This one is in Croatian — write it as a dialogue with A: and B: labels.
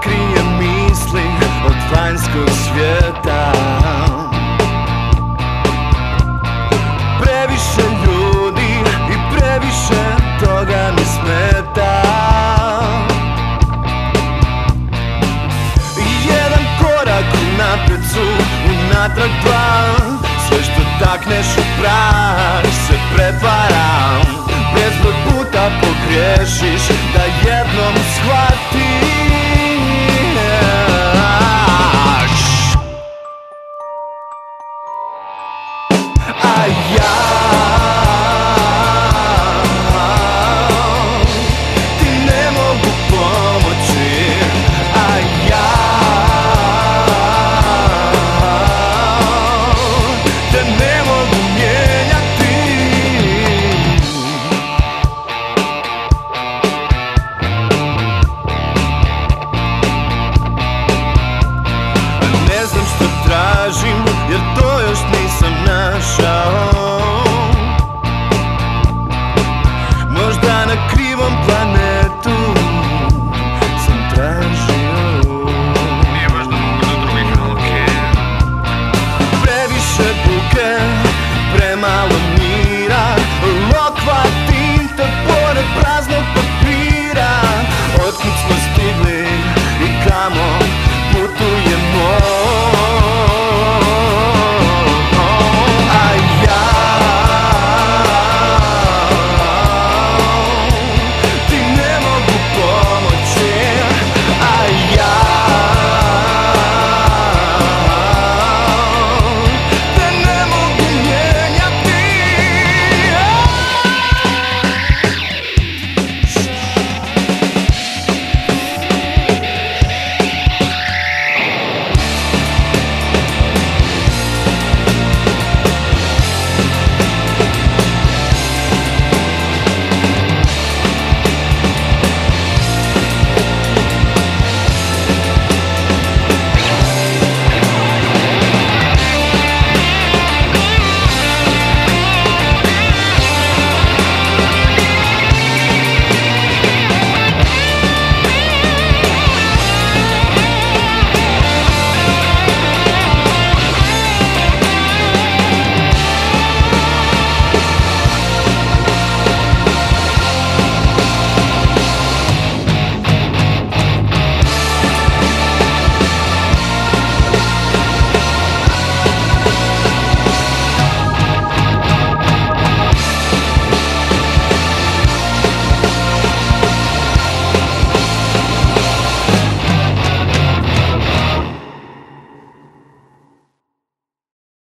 A: krije misli od vanjskog svijeta. Previše ljudi i previše toga mi smeta. Jedan korak u naprecu, unatrag dva Sve što takneš u prah se pretvara Bezbroj puta pogriješiš da jednom shvatiš